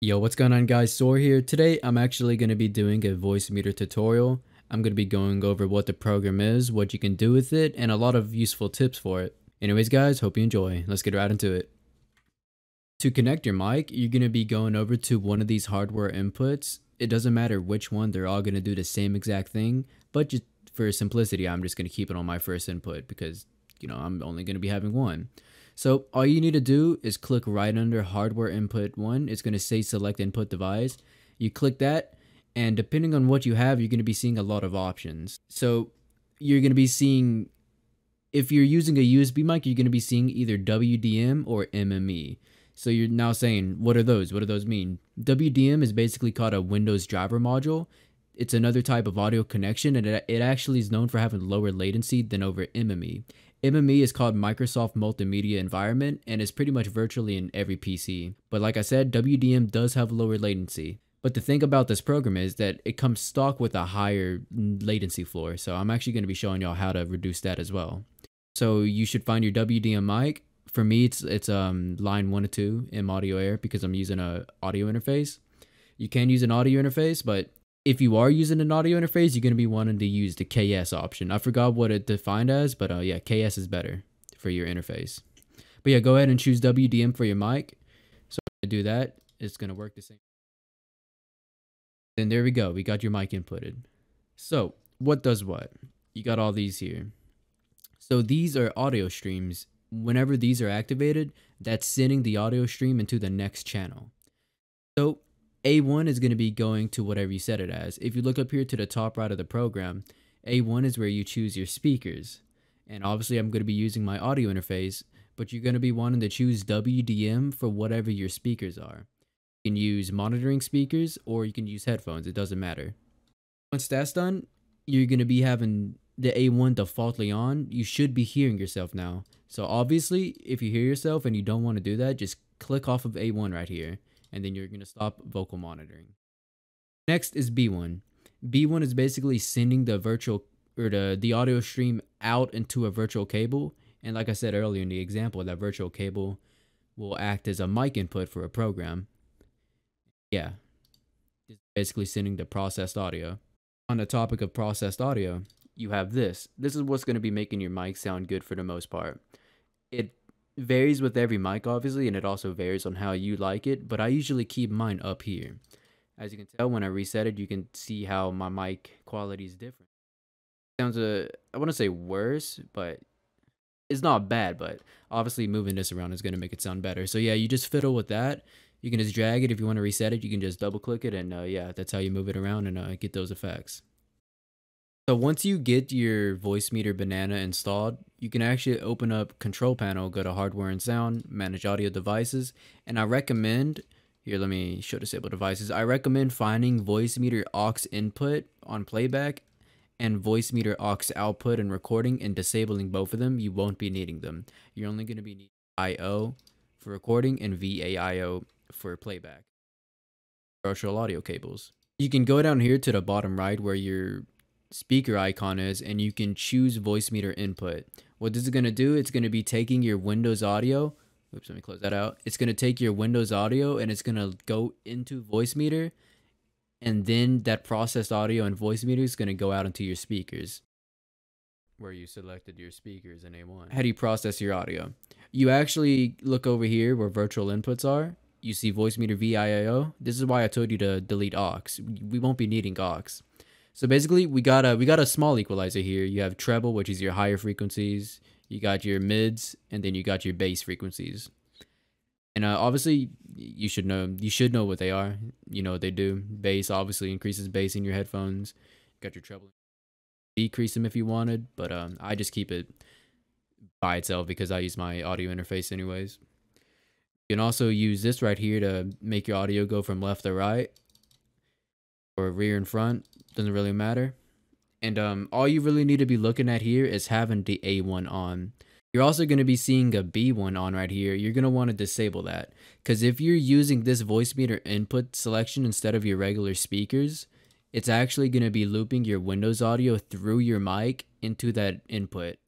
Yo, what's going on guys? Soar here. Today, I'm actually going to be doing a Voicemeeter tutorial. I'm going to be going over what the program is, what you can do with it, and a lot of useful tips for it. Anyways guys, hope you enjoy. Let's get right into it. To connect your mic, you're going to be going over to one of these hardware inputs. It doesn't matter which one, they're all going to do the same exact thing, but just for simplicity, I'm just going to keep it on my first input because, you know, I'm only going to be having one. So all you need to do is click right under hardware input one. It's going to say select input device. You click that and depending on what you have, you're going to be seeing a lot of options. So you're going to be seeing, if you're using a USB mic, you're going to be seeing either WDM or MME. So you're now saying, what are those? What do those mean? WDM is basically called a Windows driver module. It's another type of audio connection and it, it actually is known for having lower latency than over MME. MME is called Microsoft Multimedia Environment and is pretty much virtually in every PC. But like I said, WDM does have lower latency. But the thing about this program is that it comes stock with a higher latency floor. So I'm actually going to be showing y'all how to reduce that as well. So you should find your WDM mic. For me, it's it's um line one or two in audio air because I'm using a audio interface. You can use an audio interface, but if you are using an audio interface, you're going to be wanting to use the KS option. I forgot what it defined as, but uh, yeah, KS is better for your interface. But yeah, go ahead and choose WDM for your mic. So to do that, it's going to work the same. Then there we go. We got your mic inputted. So what does what? You got all these here. So these are audio streams. Whenever these are activated, that's sending the audio stream into the next channel. So a1 is going to be going to whatever you set it as. If you look up here to the top right of the program, A1 is where you choose your speakers. And obviously I'm going to be using my audio interface, but you're going to be wanting to choose WDM for whatever your speakers are. You can use monitoring speakers or you can use headphones, it doesn't matter. Once that's done, you're going to be having the A1 defaultly on. You should be hearing yourself now. So obviously, if you hear yourself and you don't want to do that, just click off of A1 right here and then you're going to stop vocal monitoring. Next is B1. B1 is basically sending the virtual or the, the audio stream out into a virtual cable. And like I said earlier in the example, that virtual cable will act as a mic input for a program. Yeah, it's basically sending the processed audio. On the topic of processed audio, you have this. This is what's going to be making your mic sound good for the most part. It varies with every mic, obviously, and it also varies on how you like it, but I usually keep mine up here. As you can tell, when I reset it, you can see how my mic quality is different. Sounds, a, uh, I want to say worse, but it's not bad, but obviously moving this around is going to make it sound better. So yeah, you just fiddle with that. You can just drag it. If you want to reset it, you can just double click it, and uh, yeah, that's how you move it around and uh, get those effects. So once you get your Voicemeeter banana installed, you can actually open up control panel, go to hardware and sound, manage audio devices, and I recommend, here let me show disable devices, I recommend finding Voicemeeter aux input on playback and Voicemeeter aux output and recording and disabling both of them, you won't be needing them. You're only going to be needing I.O. for recording and VAIO for playback. Virtual audio cables. You can go down here to the bottom right where your speaker icon is and you can choose Voicemeeter input. What this is going to do, it's going to be taking your Windows audio. Oops, let me close that out. It's going to take your Windows audio and it's going to go into Voicemeeter and then that processed audio and Voicemeeter is going to go out into your speakers where you selected your speakers in A1. How do you process your audio? You actually look over here where virtual inputs are. You see Voicemeeter VIO. This is why I told you to delete aux. We won't be needing aux. So basically, we got a we got a small equalizer here. You have treble, which is your higher frequencies. You got your mids, and then you got your bass frequencies. And uh, obviously, you should know you should know what they are. You know what they do. Bass obviously increases bass in your headphones. You got your treble. Decrease them if you wanted, but um, I just keep it by itself because I use my audio interface anyways. You can also use this right here to make your audio go from left to right or rear and front doesn't really matter. And um all you really need to be looking at here is having the a1 on. You're also going to be seeing a b1 on right here. You're going to want to disable that. Because if you're using this Voicemeeter input selection instead of your regular speakers it's actually going to be looping your windows audio through your mic into that input.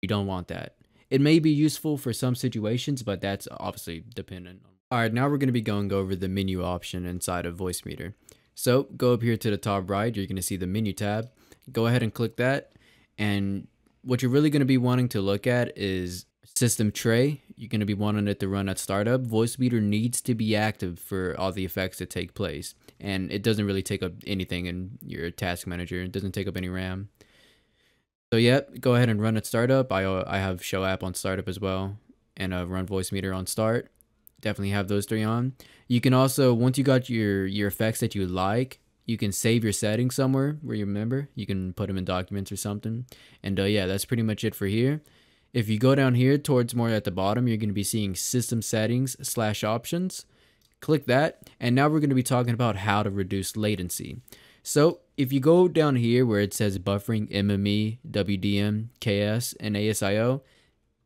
You don't want that. It may be useful for some situations but that's obviously dependent Alright, now we're going to be going over the menu option inside of Voicemeeter. So go up here to the top right, you're going to see the menu tab. Go ahead and click that. And what you're really going to be wanting to look at is system tray. You're going to be wanting it to run at startup. Voicemeeter needs to be active for all the effects to take place. And it doesn't really take up anything in your task manager. It doesn't take up any RAM. So yep, go ahead and run at startup. I, uh, I have show app on startup as well and uh, run Voicemeeter on start definitely have those three on. You can also, once you got your, your effects that you like, you can save your settings somewhere where you remember. You can put them in documents or something. And uh, yeah, that's pretty much it for here. If you go down here towards more at the bottom, you're going to be seeing system settings slash options. Click that. And now we're going to be talking about how to reduce latency. So if you go down here where it says buffering MME, WDM, KS, and ASIO,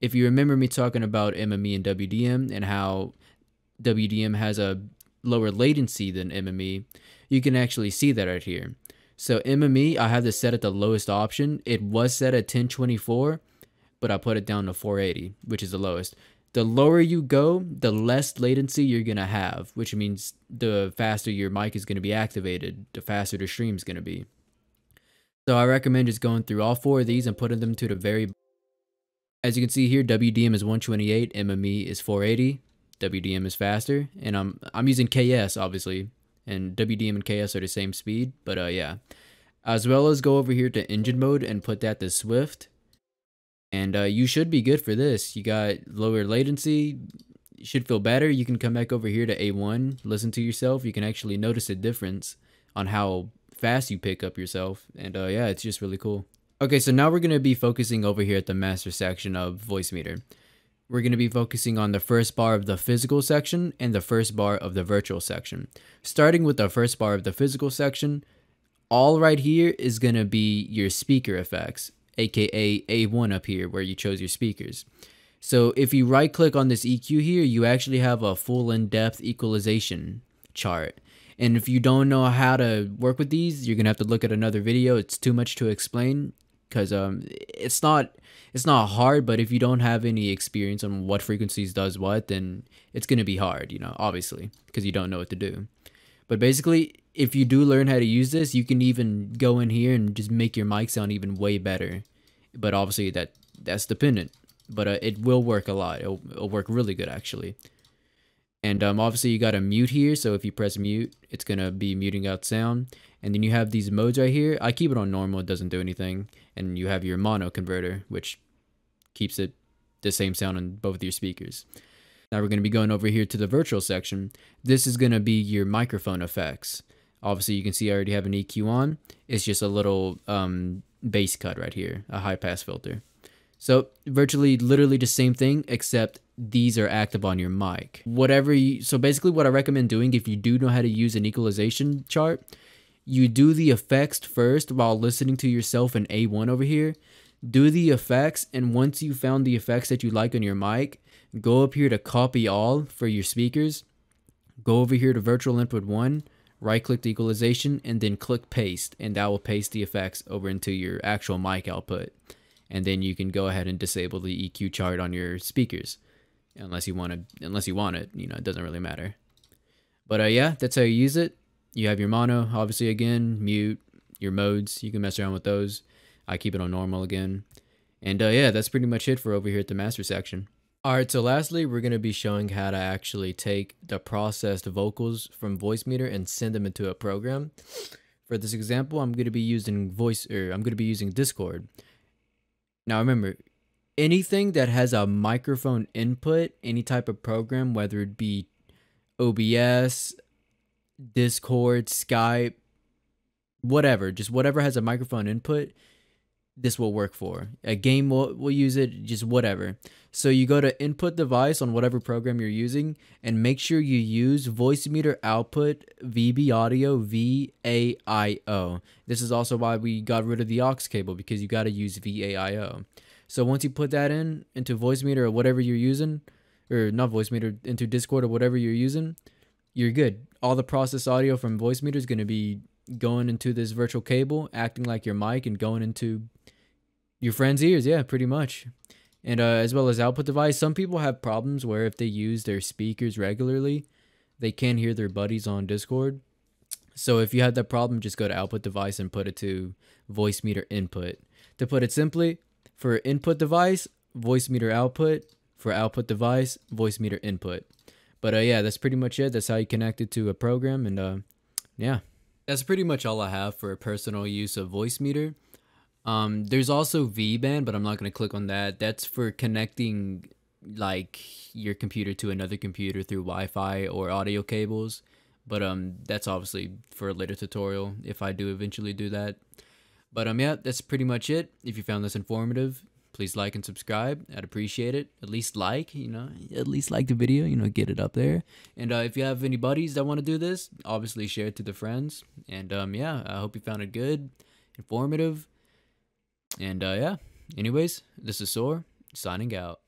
if you remember me talking about MME and WDM and how WDM has a lower latency than MME, you can actually see that right here. So MME, I have this set at the lowest option. It was set at 1024, but I put it down to 480, which is the lowest. The lower you go, the less latency you're going to have, which means the faster your mic is going to be activated, the faster the stream is going to be. So I recommend just going through all four of these and putting them to the very... As you can see here, WDM is 128, MME is 480, WDM is faster, and I'm I'm using KS obviously, and WDM and KS are the same speed. But uh, yeah, as well as go over here to engine mode and put that to Swift, and uh, you should be good for this. You got lower latency, should feel better. You can come back over here to A1, listen to yourself. You can actually notice a difference on how fast you pick up yourself, and uh, yeah, it's just really cool. Okay, so now we're gonna be focusing over here at the master section of Voicemeeter we're going to be focusing on the first bar of the physical section and the first bar of the virtual section. Starting with the first bar of the physical section, all right here is going to be your speaker effects, aka A1 up here where you chose your speakers. So if you right click on this EQ here, you actually have a full in-depth equalization chart. And if you don't know how to work with these, you're going to have to look at another video. It's too much to explain because um, it's not it's not hard, but if you don't have any experience on what frequencies does what, then it's going to be hard, you know, obviously, because you don't know what to do. But basically, if you do learn how to use this, you can even go in here and just make your mic sound even way better. But obviously, that that's dependent. But uh, it will work a lot. It'll, it'll work really good, actually. And um, obviously, you got a mute here. So if you press mute, it's going to be muting out sound. And then you have these modes right here. I keep it on normal. It doesn't do anything. And you have your mono converter, which keeps it the same sound on both of your speakers. Now we're going to be going over here to the virtual section. This is going to be your microphone effects. Obviously, you can see I already have an EQ on. It's just a little um, bass cut right here, a high pass filter. So virtually literally the same thing, except these are active on your mic. Whatever you, so basically what I recommend doing if you do know how to use an equalization chart, you do the effects first while listening to yourself in A1 over here. Do the effects and once you found the effects that you like on your mic go up here to copy all for your speakers. Go over here to virtual input 1 right click the equalization and then click paste and that will paste the effects over into your actual mic output. And then you can go ahead and disable the EQ chart on your speakers. Unless you want to unless you want it you know it doesn't really matter. But uh, yeah that's how you use it you have your mono obviously again mute your modes you can mess around with those I keep it on normal again. And uh, yeah, that's pretty much it for over here at the master section. Alright, so lastly, we're going to be showing how to actually take the processed vocals from Voicemeeter and send them into a program. For this example, I'm going to be using voice or I'm going to be using Discord. Now remember, anything that has a microphone input, any type of program, whether it be OBS, Discord, Skype, whatever, just whatever has a microphone input, this will work for. A game will, will use it, just whatever. So you go to input device on whatever program you're using and make sure you use Voicemeeter output VB audio VAIO. This is also why we got rid of the aux cable because you got to use VAIO. So once you put that in into Voicemeeter or whatever you're using, or not Voicemeeter, into Discord or whatever you're using, you're good. All the process audio from Voicemeeter is going to be going into this virtual cable, acting like your mic and going into your friend's ears, yeah, pretty much. and uh, as well as output device. Some people have problems where if they use their speakers regularly, they can't hear their buddies on Discord. So if you have that problem, just go to output device and put it to Voicemeeter input. To put it simply, for input device, Voicemeeter output. For output device, Voicemeeter input. But uh, yeah, that's pretty much it. That's how you connect it to a program, and uh, yeah, that's pretty much all I have for personal use of Voicemeeter. Um, there's also VBAN, but I'm not gonna click on that. That's for connecting like your computer to another computer through Wi-Fi or audio cables. But um, that's obviously for a later tutorial if I do eventually do that. But um, yeah, that's pretty much it. If you found this informative, please like and subscribe. I'd appreciate it. At least like, you know, at least like the video, you know, get it up there. And uh, if you have any buddies that want to do this, obviously share it to the friends. And um, yeah, I hope you found it good, informative. And uh, yeah, anyways, this is Soar signing out.